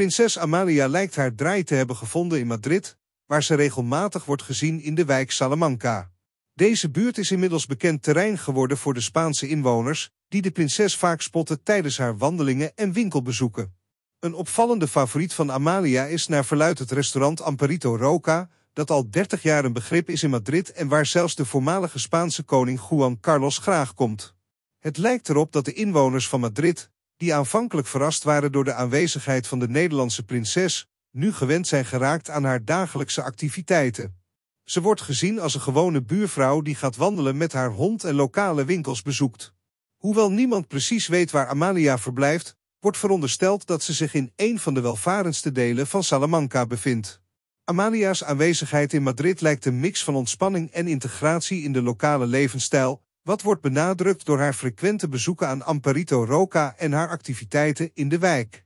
Prinses Amalia lijkt haar draai te hebben gevonden in Madrid, waar ze regelmatig wordt gezien in de wijk Salamanca. Deze buurt is inmiddels bekend terrein geworden voor de Spaanse inwoners, die de prinses vaak spotten tijdens haar wandelingen en winkelbezoeken. Een opvallende favoriet van Amalia is naar verluid het restaurant Amperito Roca, dat al 30 jaar een begrip is in Madrid en waar zelfs de voormalige Spaanse koning Juan Carlos graag komt. Het lijkt erop dat de inwoners van Madrid, die aanvankelijk verrast waren door de aanwezigheid van de Nederlandse prinses, nu gewend zijn geraakt aan haar dagelijkse activiteiten. Ze wordt gezien als een gewone buurvrouw die gaat wandelen met haar hond en lokale winkels bezoekt. Hoewel niemand precies weet waar Amalia verblijft, wordt verondersteld dat ze zich in een van de welvarendste delen van Salamanca bevindt. Amalia's aanwezigheid in Madrid lijkt een mix van ontspanning en integratie in de lokale levensstijl, wat wordt benadrukt door haar frequente bezoeken aan Amparito Roca en haar activiteiten in de wijk.